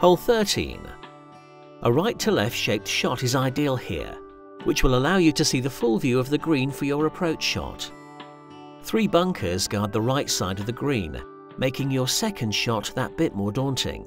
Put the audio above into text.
Hole 13. A right to left shaped shot is ideal here, which will allow you to see the full view of the green for your approach shot. Three bunkers guard the right side of the green, making your second shot that bit more daunting.